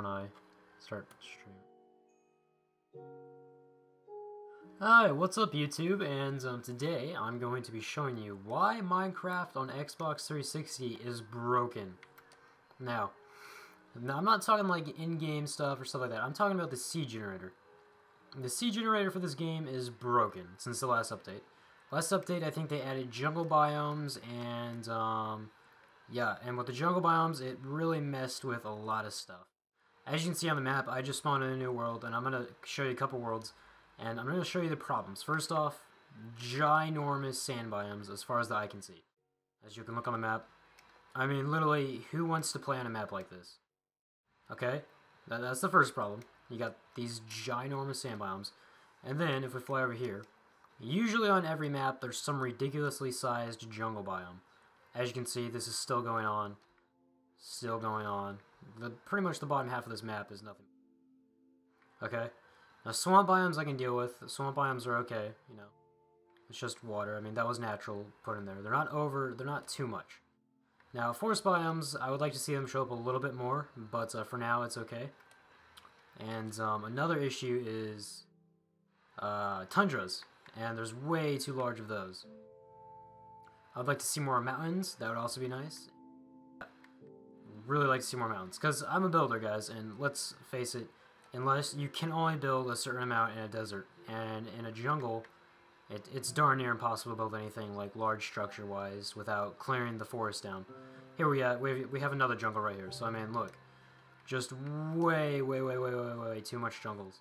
when I start streaming. Hi, what's up YouTube? And um, today I'm going to be showing you why Minecraft on Xbox 360 is broken. Now, I'm not talking like in-game stuff or stuff like that. I'm talking about the seed generator. The seed generator for this game is broken since the last update. Last update, I think they added jungle biomes and, um, yeah, and with the jungle biomes, it really messed with a lot of stuff. As you can see on the map, I just spawned in a new world, and I'm going to show you a couple worlds, and I'm going to show you the problems. First off, ginormous sand biomes as far as the eye can see. As you can look on the map. I mean, literally, who wants to play on a map like this? Okay? That, that's the first problem. You got these ginormous sand biomes. And then, if we fly over here, usually on every map, there's some ridiculously sized jungle biome. As you can see, this is still going on. Still going on. The Pretty much the bottom half of this map is nothing. Okay? Now, swamp biomes I can deal with. Swamp biomes are okay, you know. It's just water. I mean, that was natural put in there. They're not over, they're not too much. Now, forest biomes, I would like to see them show up a little bit more, but uh, for now, it's okay. And um, another issue is uh, tundras, and there's way too large of those. I'd like to see more mountains. That would also be nice. Really like to see more mountains. Because I'm a builder, guys, and let's face it, unless you can only build a certain amount in a desert. And in a jungle, it, it's darn near impossible to build anything like large structure-wise without clearing the forest down. Here we, uh, we, we have another jungle right here. So, I mean, look. Just way, way, way, way, way, way too much jungles.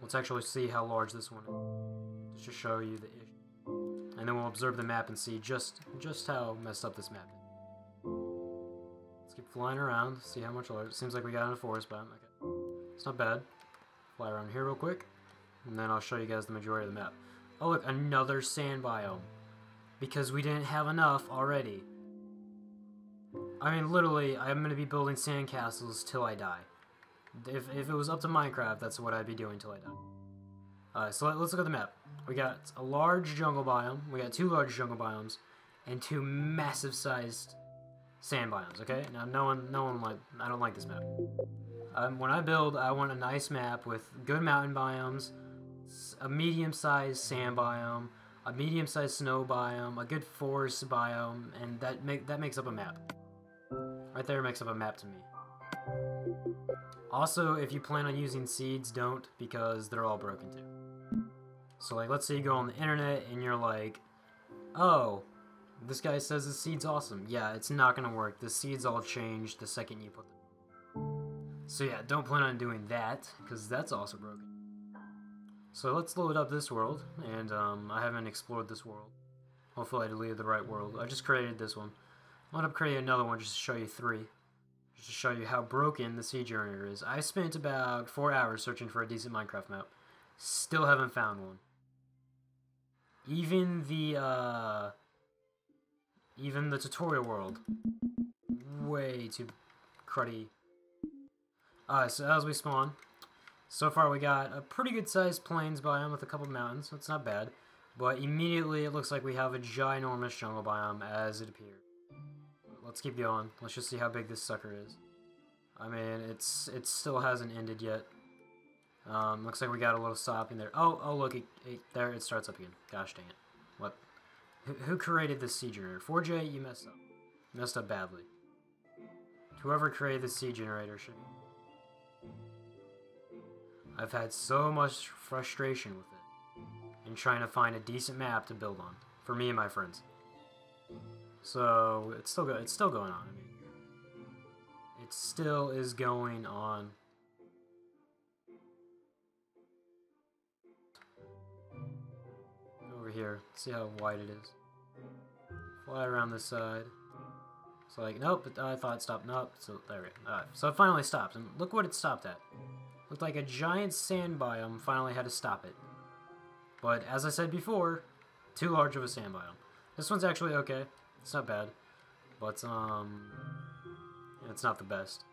Let's actually see how large this one is. Just to show you the issue. And then we'll observe the map and see just just how messed up this map is. Flying around, see how much large. Seems like we got in a forest biome. Okay. It's not bad. Fly around here real quick. And then I'll show you guys the majority of the map. Oh look, another sand biome. Because we didn't have enough already. I mean, literally, I'm going to be building sandcastles till I die. If, if it was up to Minecraft, that's what I'd be doing till I die. Alright, so let, us look at the map. We got a large jungle biome, we got two large jungle biomes, and two massive sized sand biomes, okay? Now, no one, no one like, I don't like this map. Um, when I build, I want a nice map with good mountain biomes, a medium-sized sand biome, a medium-sized snow biome, a good forest biome, and that make that makes up a map. Right there makes up a map to me. Also, if you plan on using seeds, don't, because they're all broken too. So, like, let's say you go on the internet and you're like, oh, this guy says the seed's awesome. Yeah, it's not to work. The seeds all change the second you put them. So yeah, don't plan on doing that, because that's also broken. So let's load up this world, and um, I haven't explored this world. Hopefully I deleted the right world. I just created this one. I'm to create another one just to show you three. Just to show you how broken the seed generator is. I spent about four hours searching for a decent Minecraft map. Still haven't found one. Even the, uh... Even the tutorial world. Way too cruddy. Alright, so as we spawn, so far we got a pretty good sized plains biome with a couple mountains, so it's not bad. But immediately it looks like we have a ginormous jungle biome as it appears let's keep going. Let's just see how big this sucker is. I mean, it's it still hasn't ended yet. Um, looks like we got a little stop in there. Oh, oh, look, it, it, there it starts up again. Gosh dang it. What? Who, created this seed generator? 4J, you messed up. You messed up badly. Whoever created the seed generator should... I've had so much frustration with it in trying to find a decent map to build on for me and my friends. So it's still go it's still going on. I mean, it still is going on. Here, see how wide it is. Fly around this side. So like, nope, I thought it stopped. Nope, so there we go. So it finally stopped, and look what it stopped at. Looked like a giant sand biome finally had to stop it. But as I said before, too large of a sand biome. This one's actually okay. It's not bad, but um, it's not the best.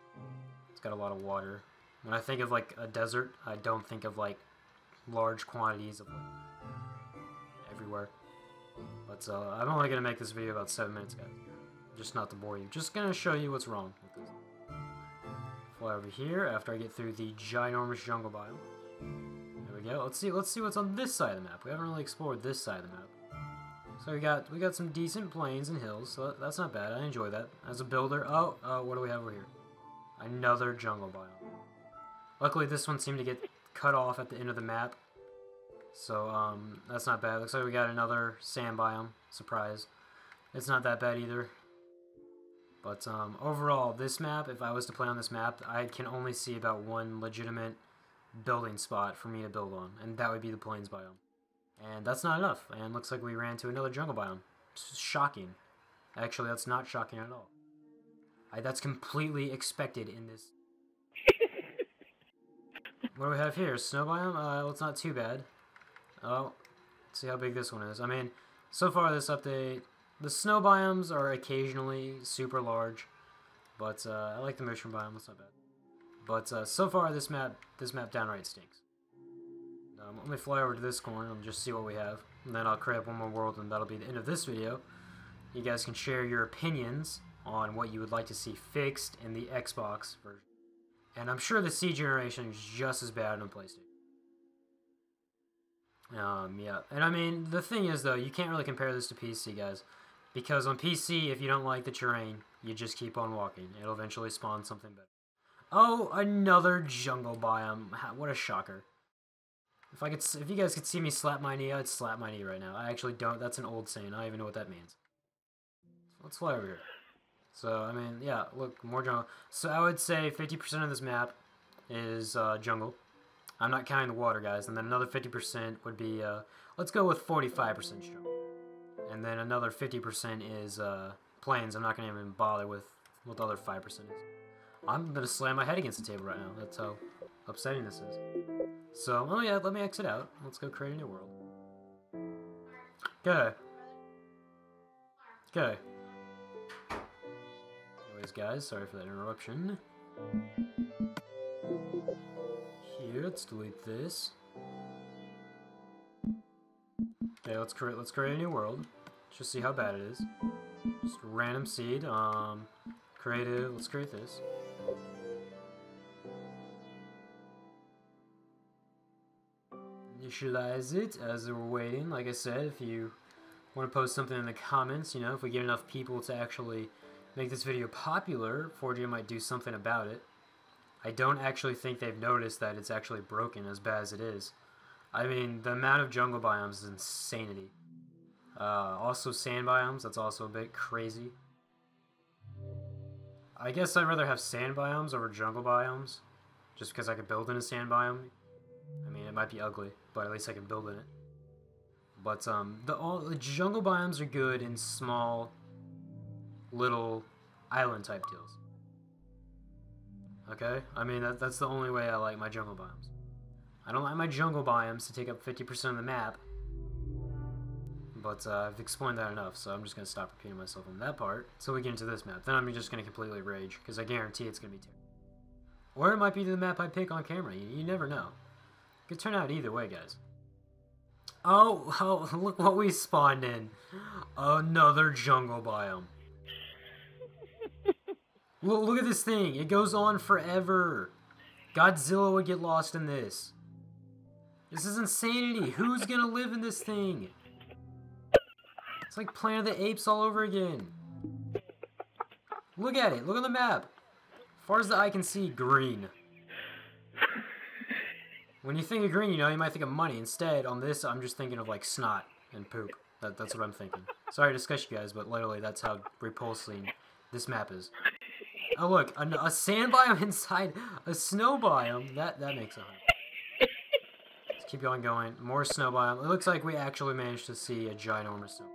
It's got a lot of water. When I think of like a desert, I don't think of like large quantities of like, everywhere. But uh, I'm only gonna make this video about seven minutes, guys. Just not to bore you. Just gonna show you what's wrong with this. fly over here after I get through the ginormous jungle biome. There we go. Let's see. Let's see what's on this side of the map. We haven't really explored this side of the map. So we got we got some decent plains and hills. So that's not bad. I enjoy that as a builder. Oh, oh, what do we have over here? Another jungle biome. Luckily, this one seemed to get cut off at the end of the map. So um, that's not bad. Looks like we got another sand biome. Surprise. It's not that bad either. But um, overall, this map, if I was to play on this map, I can only see about one legitimate building spot for me to build on, and that would be the plains biome. And that's not enough, and looks like we ran to another jungle biome. Shocking. Actually, that's not shocking at all. I, that's completely expected in this. what do we have here? Snow biome? Uh, well, it's not too bad. Oh, see how big this one is. I mean, so far this update, the snow biomes are occasionally super large, but uh, I like the mushroom biome. It's not bad. But uh, so far, this map this map downright stinks. Um, let me fly over to this corner and just see what we have, and then I'll create one more world, and that'll be the end of this video. You guys can share your opinions on what you would like to see fixed in the Xbox version. And I'm sure the seed generation is just as bad on PlayStation. Um, yeah, and I mean, the thing is, though, you can't really compare this to PC, guys. Because on PC, if you don't like the terrain, you just keep on walking. It'll eventually spawn something better. Oh, another jungle biome. What a shocker. If I could, if you guys could see me slap my knee, I'd slap my knee right now. I actually don't. That's an old saying. I don't even know what that means. Let's fly over here. So, I mean, yeah, look, more jungle. So I would say 50% of this map is uh, jungle. I'm not counting the water, guys. And then another 50% would be, uh, let's go with 45% jungle. And then another 50% is uh, plains. I'm not going to even bother with what the other 5% is. I'm going to slam my head against the table right now. That's how upsetting this is. So, oh yeah, let me exit out. Let's go create a new world. Okay. Okay. Anyways, guys, sorry for that interruption. Here, let's delete this. Okay, let's create let's create a new world. Just see how bad it is. Just random seed. Um, creative. Let's create this. Initialize it as we're waiting. Like I said, if you want to post something in the comments, you know, if we get enough people to actually make this video popular, 4J might do something about it. I don't actually think they've noticed that it's actually broken as bad as it is. I mean, the amount of jungle biomes is insanity. Uh, also sand biomes, that's also a bit crazy. I guess I'd rather have sand biomes over jungle biomes, just because I could build in a sand biome. I mean, it might be ugly, but at least I can build in it. But um, the all the jungle biomes are good in small, little island type deals. Okay, I mean that, that's the only way I like my jungle biomes. I don't like my jungle biomes to take up 50% of the map, but uh, I've explained that enough, so I'm just going to stop repeating myself on that part until we get into this map. Then I'm just going to completely rage, because I guarantee it's going to be terrible. Or it might be the map I pick on camera, you, you never know. It could turn out either way, guys. Oh, oh, look what we spawned in. Another jungle biome. Look, look at this thing. It goes on forever. Godzilla would get lost in this. This is insanity. Who's gonna live in this thing? It's like Planet of the Apes all over again. Look at it. Look on the map. As far as the eye can see, green. When you think of green, you know, you might think of money. Instead, on this, I'm just thinking of, like, snot and poop. That, that's what I'm thinking. Sorry to discuss you guys, but literally, that's how repulsing this map is. Oh, look. A, a sand biome inside a snow biome. That, that makes a Let's keep going, going. More snow biome. It looks like we actually managed to see a ginormous snow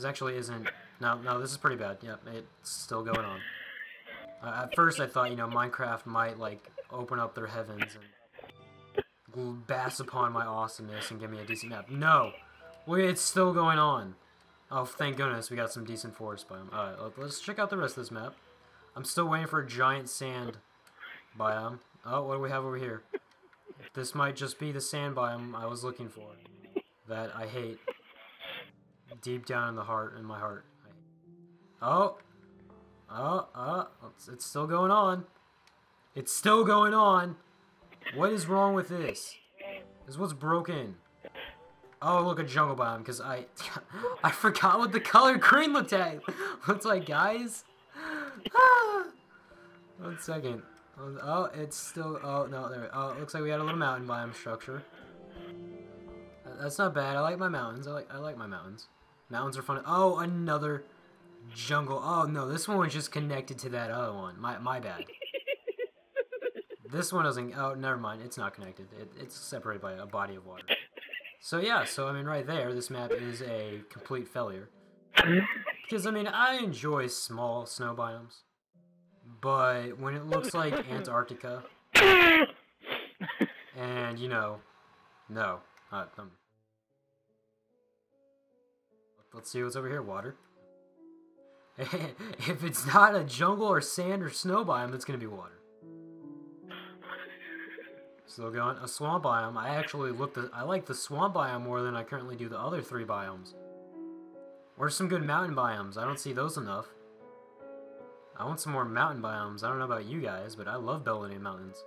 this actually isn't... No, no, this is pretty bad. Yep, it's still going on. Uh, at first I thought, you know, Minecraft might, like, open up their heavens and bass upon my awesomeness and give me a decent map. No! It's still going on. Oh, thank goodness we got some decent forest biome. Alright, let's check out the rest of this map. I'm still waiting for a giant sand biome. Oh, what do we have over here? This might just be the sand biome I was looking for. That I hate deep down in the heart, in my heart. Oh, oh, oh, it's, it's still going on. It's still going on. What is wrong with this? Is what's broken. Oh, look, a jungle biome, because I I forgot what the color green looked at. Looks like, guys. One second. Oh, oh, it's still, oh, no, there, oh, it looks like we had a little mountain biome structure. That's not bad. I like my mountains. I like, I like my mountains. Mountains are fun. Oh, another jungle. Oh, no, this one was just connected to that other one. My, my bad. This one doesn't, oh, never mind. It's not connected. It, it's separated by a body of water. So yeah, so I mean right there, this map is a complete failure. Because I mean, I enjoy small snow biomes. But when it looks like Antarctica, and you know, no. Uh, um, let's see what's over here, water. if it's not a jungle or sand or snow biome, it's gonna be water. Still going. A swamp biome. I actually look. at, I like the swamp biome more than I currently do the other three biomes. Or some good mountain biomes. I don't see those enough. I want some more mountain biomes. I don't know about you guys, but I love building mountains.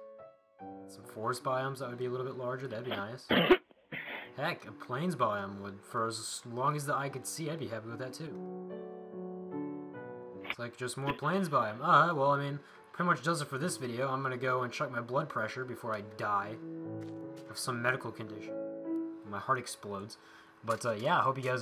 Some forest biomes that would be a little bit larger. That'd be nice. Heck, a plains biome would, for as long as the eye could see, I'd be happy with that too. It's like just more plains biome. Ah, well, I mean, pretty much does it for this video. I'm gonna go and check my blood pressure before I die of some medical condition. My heart explodes. But uh, yeah, I hope you guys